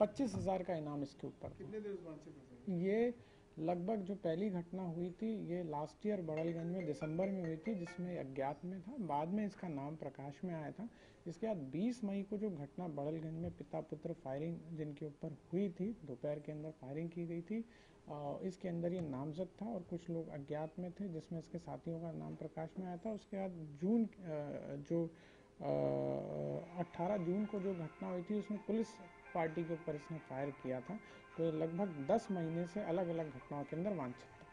पच्चीस हज़ार का इनाम इसके ऊपर। कितने देर वांछित ये लगभग जो पहली घटना हुई थी ये लास्ट ईयर बड़लगंज में दिसंबर में हुई थी जिसमें अज्ञात में था। बाद में इसका नाम प्रकाश में आया था। इसके बाद 20 मई को जो घटना बड़लगंज में पिता पुत्र फायरिंग जिनके ऊपर हुई थी दोपहर के अंदर फायरिंग की गई थी इसके अंदर ये नामजद था और कुछ लोग अज्ञात में थे जिसमें इसके साथियों का नाम प्रकाश में आया था। उसके बाद जून जो अट्ठारह जून को जो घटना हुई थी उसमें पुलिस पार्टी के ऊपर इसने फायर किया था। तो लगभग 10 महीने से अलग अलग घटनाओं के अंदर वांछित